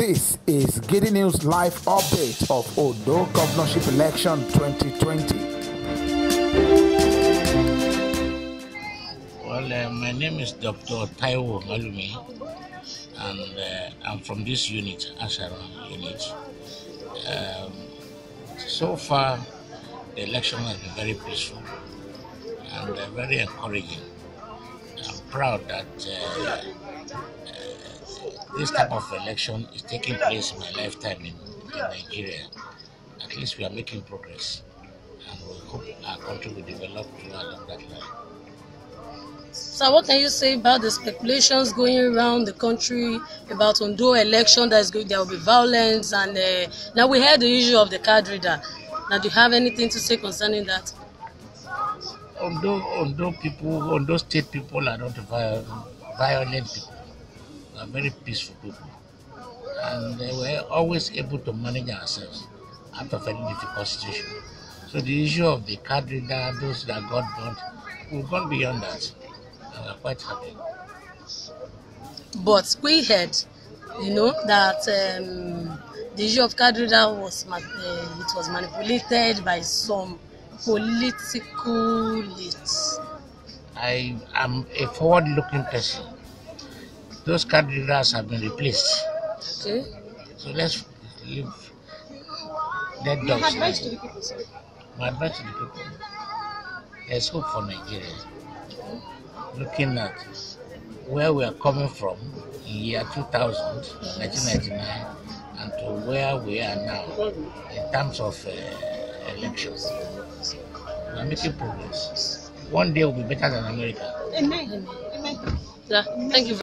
This is GidiNews live update of Ondo Governorship Election 2020. Well, uh, my name is Dr. Taiwo Malumi, and uh, I'm from this unit, Asharon unit. Um, so far, the election has been very peaceful and uh, very encouraging. I'm proud that uh, this type of election is taking place in my lifetime in, in Nigeria. At least we are making progress, and we hope our country will develop along that line. So what can you say about the speculations going around the country about Ondo election that's going there will be violence and uh, now we heard the issue of the card reader. Now do you have anything to say concerning that? Ondo, Ondo people, Ondo state people are not violent, violent people. Are very peaceful people. And they were always able to manage ourselves out of any difficult situation. So the issue of the card reader, those that got burnt, we've gone beyond that. And we're quite happy. But we heard, you know, that um, the issue of card reader was uh, it was manipulated by some political elites. I am a forward-looking person. Those card readers have been replaced. Okay. So let's leave let dogs lie. to the people, sir? My advice to the people, there's hope for Nigeria. Looking at where we are coming from in year 2000, 1999, and to where we are now in terms of uh, elections. We are making progress. One day will be better than America. Amen. Amen. Yeah. Thank you.